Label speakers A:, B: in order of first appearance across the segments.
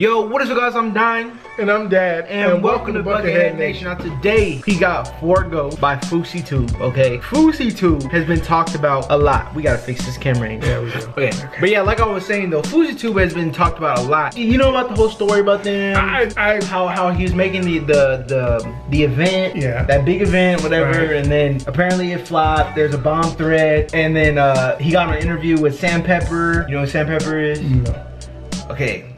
A: Yo, what is up guys? I'm Dyn.
B: And I'm Dad.
A: And, welcome, to Buckethead Nation. Now today, he got 4 Ghosts by Fousey Tube, okay? Fousey Tube has been talked about a lot. We gotta fix this camera angle.
B: Yeah, we do.
A: Okay. But yeah, like I was saying though, Fousey Tube has been talked about a lot. You know about the whole story about them?
B: I, I,
A: how how he was making the the the the event,
B: Yeah.
A: that big event, whatever,
B: Right.
A: and then apparently it flopped. There's a bomb threat, and then uh, he got an interview with Sam Pepper. You know who Sam Pepper is?
B: no.
A: Okay,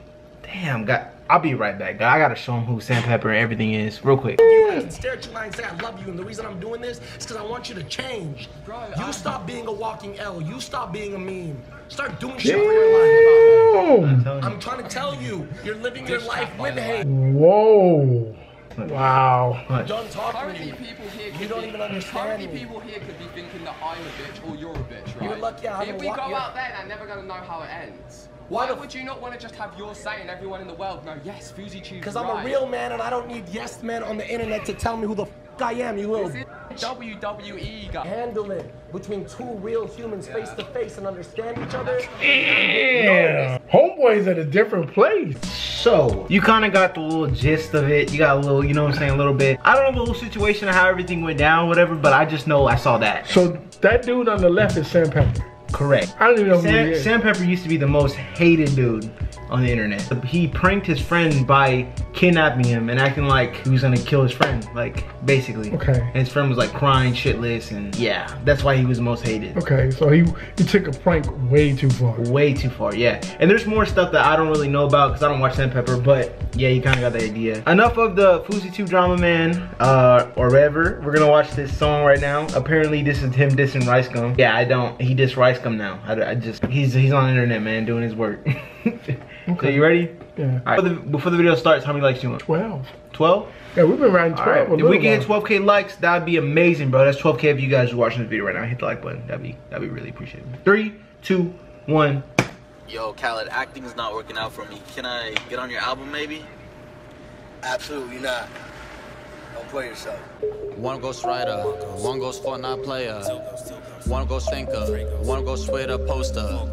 A: damn, got. I'll be right back. I gotta show him who Sam Pepper and everything is real quick.
C: I can stare at you and say I love you, and the reason I'm doing this is because I want you to change. you stop being a walking L. You stop being a meme. Start doing shit for your life.
B: Boom.
C: I'm trying to tell you, you're living your life with hate.
B: Whoa. Wow.
C: Done talking
D: How
C: to
D: many
C: you.
D: people here
C: You don't
D: be,
C: even
D: How
C: understand
D: many
C: me.
D: people here could be thinking that I'm a bitch or you're a bitch, right?
C: You're lucky I
D: If
C: haven't
D: we go out there, they're never gonna know how it ends.
C: Why
D: Why, would you not want to just have your say and everyone in the world know, yes, Fousey Tube's
C: Because I'm
D: right.
C: a real man and I don't need yes men on the internet to tell me who the f I am, you little
D: WWE, guy.
C: handle it between two real humans face to face and understand each other.
B: Damn. Homeboy's at a different place.
A: So, you kind of got the little gist of it. You got a little, you know what I'm saying, a little bit. I don't know the whole situation of how everything went down, whatever, but I just know I saw that.
B: So that dude on the left is Sam Pepper.
A: Correct.
B: I don't even know who he is.
A: Sam Pepper used to be the most hated dude on the internet. He pranked his friend by kidnapping him and acting like he was gonna kill his friend, like basically.
B: Okay.
A: And his friend was like crying shitless, and yeah, that's why he was most hated.
B: Okay, so he he took a prank way too far.
A: Way too far, yeah. And there's more stuff that I don't really know about because I don't watch Sam Pepper, but yeah, you kind of got the idea. Enough of the Fousey Tube drama man, uh, or whatever. We're gonna watch this song right now. Apparently, this is him dissing Rice Gum. Yeah, I don't. He diss Rice Gum now. I, I just he's he's on the internet, man, doing his work. So you ready?
B: Yeah.
A: All right. Before the, before the video starts, how many likes do you want?
B: 12.
A: 12?
B: Yeah, we've been riding 12
A: All right.
B: a
A: If we can hit 12k likes, that'd be amazing, bro. That's 12k if you guys are watching this video right now. Hit the like button. That'd be that'd be really appreciated. Three, two, one.
E: Yo, Khaled, acting is not working out for me. Can I get on your album, maybe?
F: Absolutely not. Don't play yourself.
G: One ghost writer, one ghost Fortnite player, one ghost thinker, one ghost Twitter poster.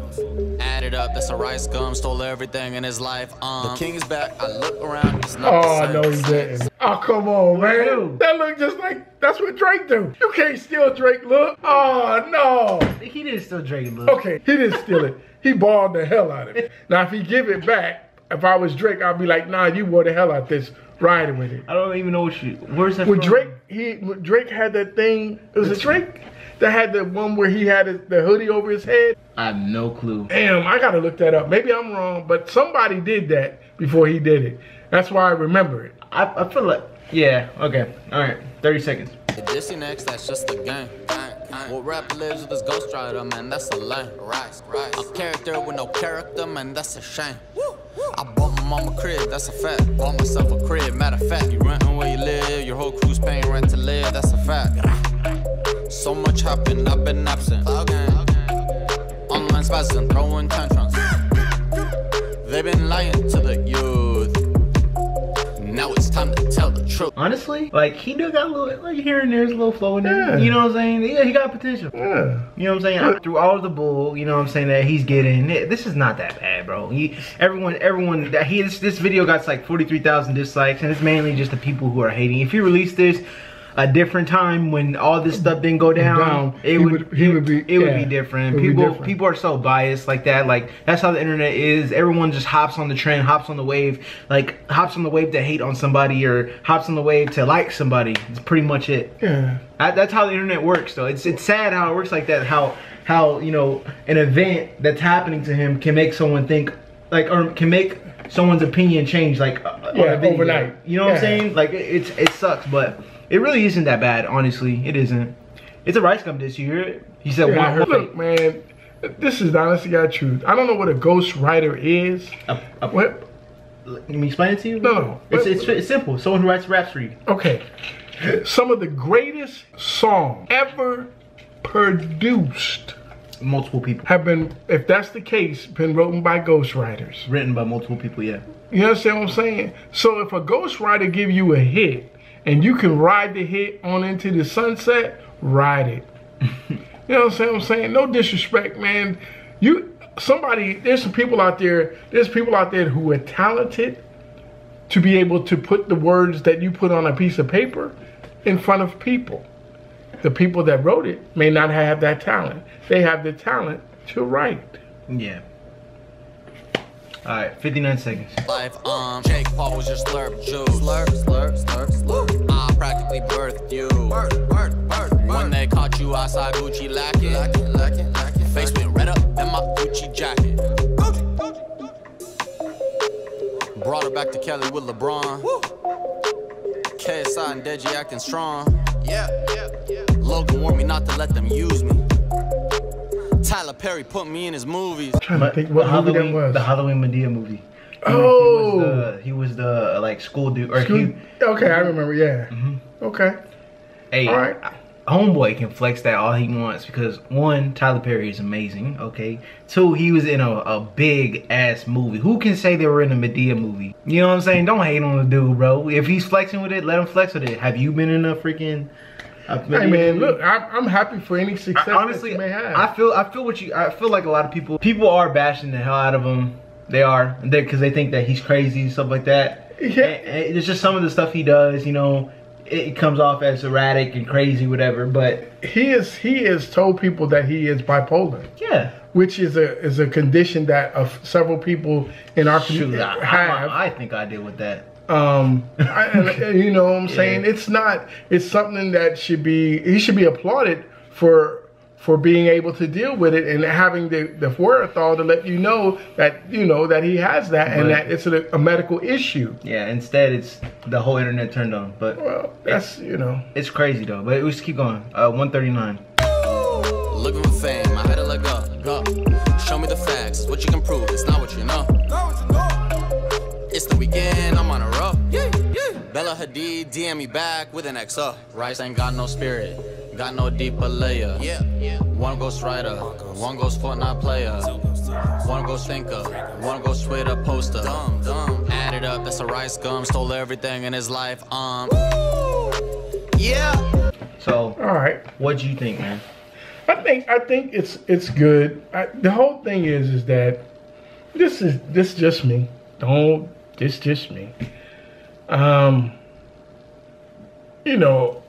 G: Add it up, that's a rice gum, stole everything in his life. Um, the king is back, I look around, it's not
B: Oh,
G: the
B: no,
G: same.
B: he didn't. Oh, come on, man. That look just like, that's what Drake do. You can't steal Drake look. Oh, no.
A: He didn't steal Drake look.
B: Okay, he didn't steal it. He balled the hell out of it. Now, if he give it back, if I was Drake, I'd be like, nah, you wore the hell out this riding with it.
A: I don't even know what you. Where's that
B: When
A: from?
B: Drake, he Drake had that thing. It was a Drake that had the one where he had his, the hoodie over his head.
A: I have no clue.
B: Damn, I gotta look that up. Maybe I'm wrong, but somebody did that before he did it. That's why I remember it.
A: I, I feel like. Yeah. Okay. All right. 30 seconds.
G: Dissy next, that's just a game. What rapper lives with his ghost rider, man, that's a lame. Rice, rice. A character with no character, man, that's a shame. I bought my crib, that's a fact. Bought myself a crib, matter of fact. You renting where you live, your whole crew's paying rent to live, that's a fact. So much happened, I've been absent. Online spazzing, throwing tantrums. They've been lying to the youth. Now it's time to tell the truth.
A: Honestly, like he do got a little like here and there's a little flow in there.
B: Yeah.
A: You know what I'm saying? Yeah, he got potential.
B: Yeah.
A: You know what I'm saying? Through all of the bull, you know what I'm saying that he's getting. This is not that bad, bro. He, everyone, everyone that he this, this video got like 43,000 dislikes, and it's mainly just the people who are hating. If you release this a different time when all this stuff didn't go down,
B: Down,
A: it would,
B: would- he would be-
A: it would
B: yeah,
A: be different.
B: would be
A: people
B: different.
A: people are so biased like that. Like that's how the internet is. Everyone just hops on the trend, hops on the wave, like hops on the wave to hate on somebody or hops on the wave to like somebody. It's pretty much it.
B: Yeah.
A: That, that's how the internet works, though. It's it's sad how it works like that. How how you know an event that's happening to him can make someone think like or can make someone's opinion change like uh,
B: Yeah, overnight.
A: You know what I'm saying? Like it, it's it sucks, but it really isn't that bad. Honestly, it isn't. It's a rice gum dish. You hear it? He said,
B: Yeah,
A: "Want her
B: look, man, this is the honest God truth. I don't know what a ghost writer is.
A: A- a-
B: What?
A: Let me explain it to you.
B: No.
A: it's, it's it's simple. Someone who writes raps for you.
B: Okay. Some of the greatest songs ever produced
A: Multiple people,
B: have been, if that's the case, been written by ghostwriters.
A: written by multiple people. Yeah.
B: You understand what I'm saying? So if a ghostwriter give you a hit and you can ride the hit on into the sunset, ride it. you know what I'm saying? I'm saying no disrespect, man. You somebody there's some people out there there's people out there who are talented to be able to put the words that you put on a piece of paper in front of people the people that wrote it may not have that talent they have the talent to write
A: Yeah. All right, 59 seconds.
G: life. Um, Jake Paul was your slurp juice. Slurp, slurp, slurp, slurp. I practically birthed you. Birth, birth, birth, When they caught you outside Gucci lacking, lacking, lacking, lacking. Face went red up in my Gucci jacket. Brought her back to Cali with LeBron. KSI and Deji acting strong. Yeah, yeah, yeah. Logan warned me not to let them use me. Tyler Perry put me in his movies.
B: trying to think what
A: the
B: movie that
A: Halloween,
B: was
A: the Halloween Madea movie.
B: Oh.
A: he was the, oh! he was the like school dude. Or
B: School-
A: he,
B: okay i remember yeah mm-hmm. okay
A: hey,
B: All right.
A: homeboy can flex that all he wants because one, Tyler Perry is amazing. Okay, two, he was in a, a big ass movie. Who can say they were in a Madea movie? You know what I'm saying? Don't hate on the dude, bro. If he's flexing with it, let him flex with it. Have you been in a freaking?
B: Hey man look I'm, I'm happy for any success
A: I- honestly,
B: that you may have
A: I feel I feel what you I feel like a lot of people people are bashing the hell out of him. They are because they think that he's crazy and stuff like that.
B: Yeah.
A: And- and it's just some of the stuff he does. You know, it, comes off as erratic and crazy, whatever. But
B: he is he has told people that he is bipolar
A: yeah,
B: which is a is a condition that of several people in our
A: shoot,
B: community
A: I,
B: have.
A: I, I think I deal with that.
B: um, I, you know what I'm saying?
A: Yeah.
B: It's not. It's something that should be. He should be applauded for for being able to deal with it and having the the wherewithal to let you know that you know that he has that and that it's a, a medical issue.
A: Yeah, instead it's the whole internet turned on. But
B: Well, that's you know.
A: it's crazy though. But we just keep going. Uh, 139.
G: Looking for fame, I had to let go. go. Show me the facts, it's what you can prove, it's not what you know. It's the Weeknd, I'm on a roll. Bella Hadid, DM me back with an XO. Rice ain't got no spirit, got no deeper layer. Yeah, yeah. One ghost writer, one ghost Fortnite player. One ghost thinker, one ghost Twitter poster. Dumb, dumb. Add it up, that's a rice gum, stole everything in his life. Um, yeah.
A: So,
B: All right.
A: what'd you think, man?
B: I think I think it's it's good. I, the whole thing is is that this is this just me. Don't this just me. Um, you know,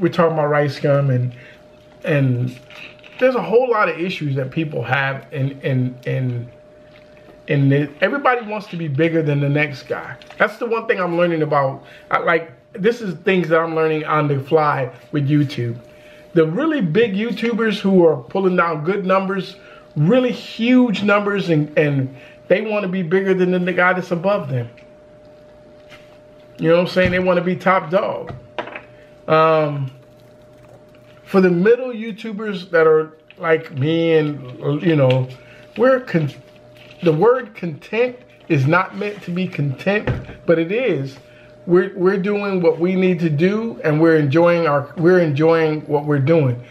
B: we're talking about rice gum and and there's a whole lot of issues that people have in in in the, everybody wants to be bigger than the next guy. That's the one thing I'm learning about. I, like this is things that I'm learning on the fly with YouTube. The really big YouTubers who are pulling down good numbers, really huge numbers, and and they want to be bigger than the guy that's above them. You know what I'm saying? They want to be top dog. Um, for the middle YouTubers that are like me and you know, we're the word content is not meant to be content, but it is. We're we're doing what we need to do, and we're enjoying our we're enjoying what we're doing.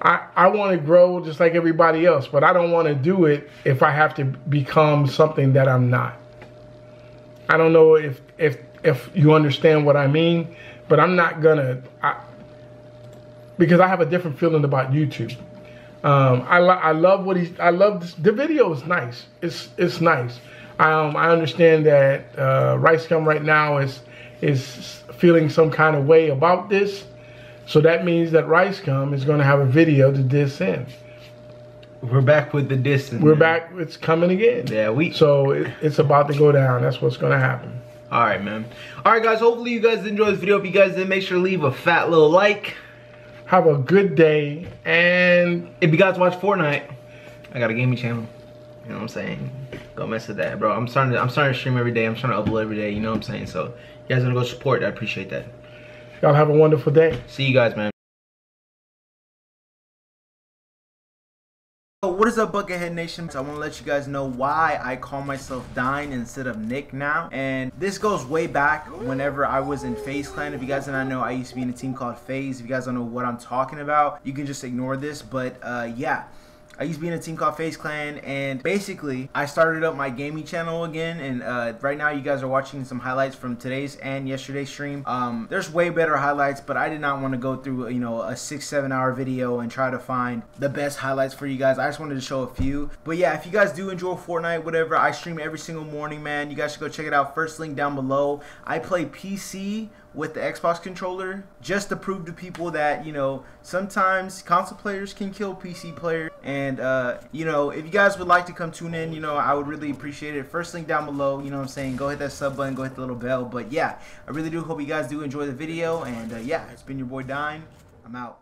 B: I, I want to grow just like everybody else, but I don't want to do it if I have to become something that I'm not. I don't know if if if you understand what I mean, but I'm not gonna I, because I have a different feeling about YouTube. Um, I, lo- I love what he's. I love this, the video is nice. It's it's nice. Um, I understand that uh, Rice Gum right now is is feeling some kind of way about this, so that means that Rice Gum is going to have a video to diss in.
A: We're back with the distance.
B: We're back. It's coming again.
A: Yeah, we.
B: So it, it's about to go down. That's what's going to happen.
A: All right, man. All right, guys. Hopefully you guys enjoyed this video. If you guys did, make sure to leave a fat little like.
B: Have a good day and
A: If you guys watch Fortnite, I got a gaming channel. You know what I'm saying? Go mess with that, bro. I'm starting to I'm starting to stream every day. I'm trying to upload every day. You know what I'm saying? So you guys gonna go support. I appreciate that.
B: y'all have a wonderful day.
A: See you guys, man. What is up, Buckethead Nation? So I want to let you guys know why I call myself Dyn instead of Nick now. And this goes way back whenever I was in FaZe Clan. If you guys do not know, I used to be in a team called FaZe. If you guys don't know what I'm talking about, you can just ignore this. But uh, yeah. I used to be in a team called FaZe Clan, and basically, I started up my gaming channel again. And uh, right now, you guys are watching some highlights from today's and yesterday's stream. Um, there's way better highlights, but I did not want to go through, you know, a six, seven hour video and try to find the best highlights for you guys. I just wanted to show a few. But yeah, if you guys do enjoy Fortnite, whatever, I stream every single morning, man. You guys should go check it out. First link down below. I play PC with the Xbox controller just to prove to people that you know sometimes console players can kill PC players and uh, you know if you guys would like to come tune in you know I would really appreciate it. First link down below you know what I'm saying? Go hit that sub button go hit the little bell. But yeah I really do hope you guys do enjoy the video. And uh, yeah it's been your boy Dyn I'm out